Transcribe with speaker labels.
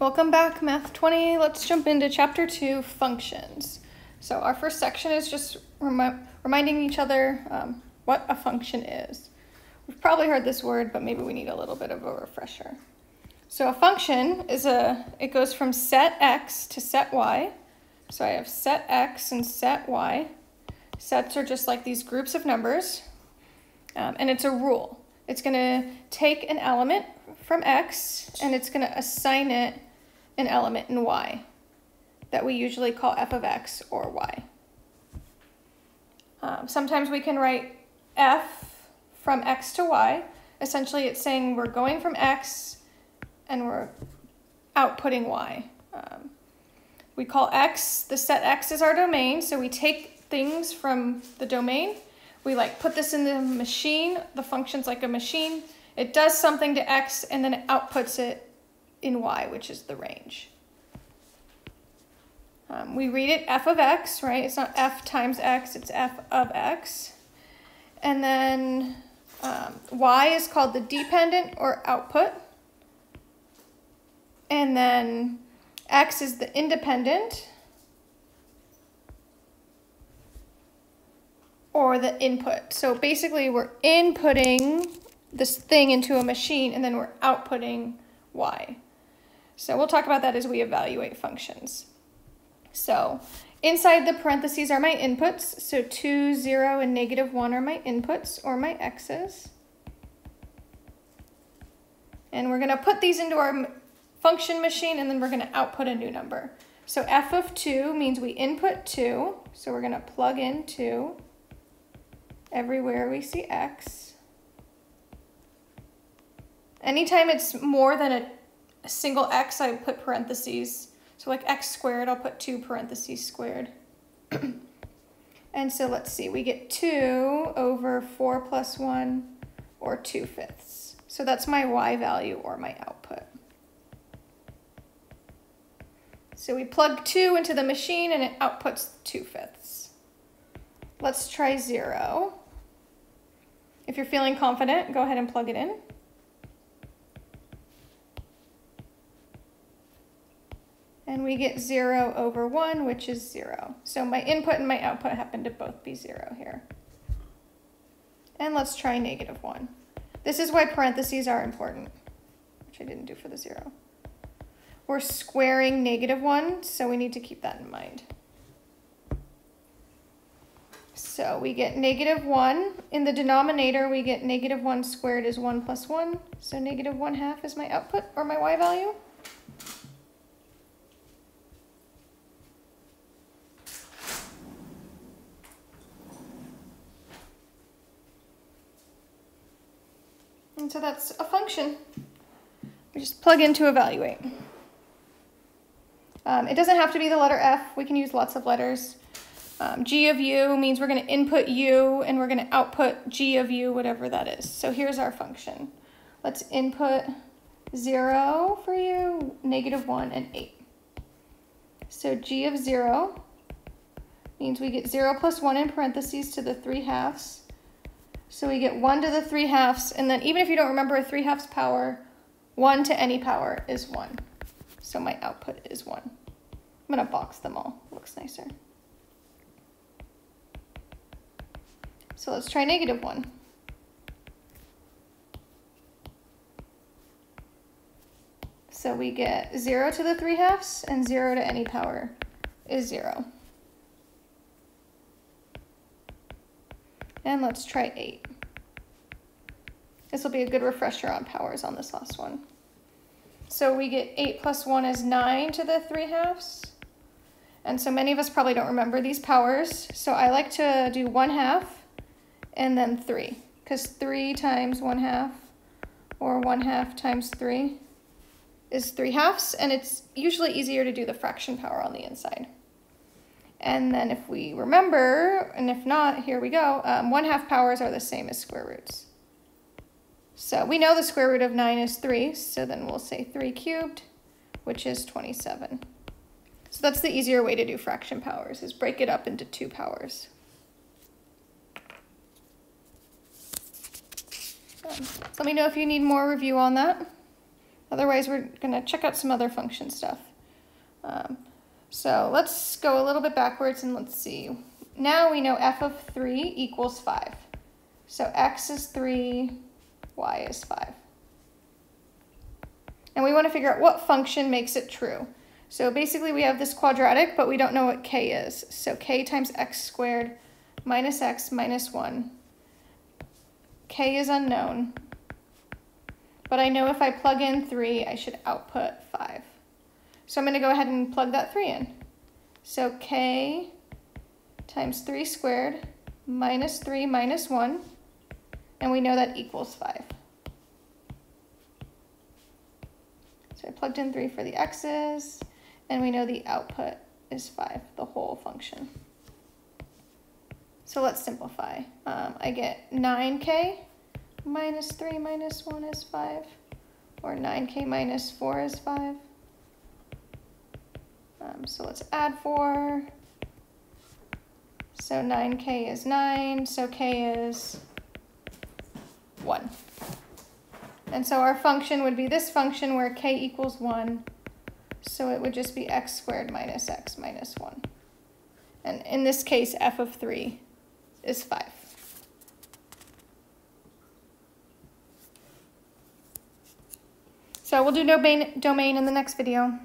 Speaker 1: Welcome back, Math 20. Let's jump into Chapter 2, Functions. So our first section is just remi reminding each other um, what a function is. We've probably heard this word, but maybe we need a little bit of a refresher. So a function is a, it goes from set x to set y. So I have set x and set y. Sets are just like these groups of numbers, um, and it's a rule. It's going to take an element from x, and it's going to assign it an element in y that we usually call f of x or y. Um, sometimes we can write f from x to y. Essentially, it's saying we're going from x and we're outputting y. Um, we call x, the set x is our domain, so we take things from the domain. We like put this in the machine, the function's like a machine. It does something to x and then it outputs it in y, which is the range. Um, we read it f of x, right? It's not f times x, it's f of x. And then um, y is called the dependent or output. And then x is the independent or the input. So basically we're inputting this thing into a machine and then we're outputting y. So we'll talk about that as we evaluate functions. So inside the parentheses are my inputs. So 2, 0, and negative 1 are my inputs or my x's. And we're going to put these into our function machine and then we're going to output a new number. So f of 2 means we input 2. So we're going to plug in 2 everywhere we see x. Anytime it's more than a, a single x, I put parentheses. So like x squared, I'll put 2 parentheses squared. and so let's see, we get 2 over 4 plus 1, or 2 fifths. So that's my y value, or my output. So we plug 2 into the machine, and it outputs 2 fifths. Let's try 0. If you're feeling confident, go ahead and plug it in. And we get 0 over 1, which is 0. So my input and my output happen to both be 0 here. And let's try negative 1. This is why parentheses are important, which I didn't do for the 0. We're squaring negative 1, so we need to keep that in mind. So we get negative 1. In the denominator, we get negative 1 squared is 1 plus 1. So negative 1 half is my output, or my y value. And so that's a function. We just plug in to evaluate. Um, it doesn't have to be the letter F. We can use lots of letters. Um, G of u means we're going to input u and we're going to output G of u, whatever that is. So here's our function. Let's input 0 for u, negative 1, and 8. So G of 0 means we get 0 plus 1 in parentheses to the 3 halves. So we get 1 to the 3 halves, and then even if you don't remember a 3 halves power, 1 to any power is 1. So my output is 1. I'm going to box them all. Looks nicer. So let's try negative 1. So we get 0 to the 3 halves, and 0 to any power is 0. And let's try 8. This will be a good refresher on powers on this last one. So we get 8 plus 1 is 9 to the 3 halves. And so many of us probably don't remember these powers. So I like to do 1 half and then 3. Because 3 times 1 half or 1 half times 3 is 3 halves. And it's usually easier to do the fraction power on the inside. And then if we remember, and if not, here we go, um, 1 half powers are the same as square roots. So we know the square root of 9 is 3, so then we'll say 3 cubed, which is 27. So that's the easier way to do fraction powers, is break it up into two powers. Um, let me know if you need more review on that. Otherwise, we're going to check out some other function stuff. Um, so let's go a little bit backwards and let's see. Now we know f of 3 equals 5. So x is 3, y is 5. And we want to figure out what function makes it true. So basically we have this quadratic, but we don't know what k is. So k times x squared minus x minus 1. k is unknown. But I know if I plug in 3, I should output 5. So I'm going to go ahead and plug that 3 in. So k times 3 squared minus 3 minus 1, and we know that equals 5. So I plugged in 3 for the x's, and we know the output is 5, the whole function. So let's simplify. Um, I get 9k minus 3 minus 1 is 5, or 9k minus 4 is 5. Um, so let's add 4. So 9k is 9, so k is 1. And so our function would be this function where k equals 1. So it would just be x squared minus x minus 1. And in this case, f of 3 is 5. So we'll do domain, domain in the next video.